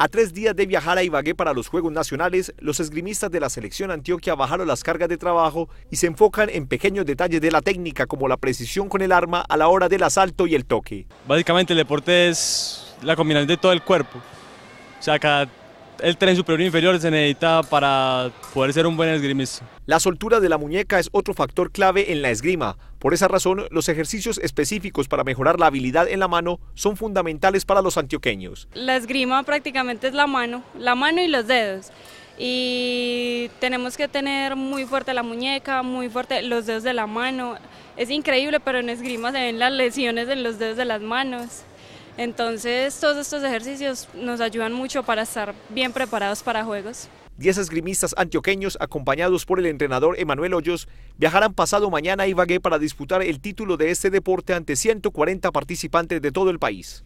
A tres días de viajar a Ibagué para los Juegos Nacionales, los esgrimistas de la selección Antioquia bajaron las cargas de trabajo y se enfocan en pequeños detalles de la técnica como la precisión con el arma a la hora del asalto y el toque. Básicamente el deporte es la combinación de todo el cuerpo. O sea, cada el tren superior e inferior se necesita para poder ser un buen esgrimista. La soltura de la muñeca es otro factor clave en la esgrima. Por esa razón, los ejercicios específicos para mejorar la habilidad en la mano son fundamentales para los antioqueños. La esgrima prácticamente es la mano, la mano y los dedos. Y tenemos que tener muy fuerte la muñeca, muy fuerte los dedos de la mano. Es increíble, pero en esgrima se ven las lesiones en los dedos de las manos. Entonces todos estos ejercicios nos ayudan mucho para estar bien preparados para juegos. Diez esgrimistas antioqueños, acompañados por el entrenador Emanuel Hoyos, viajarán pasado mañana a Ibagué para disputar el título de este deporte ante 140 participantes de todo el país.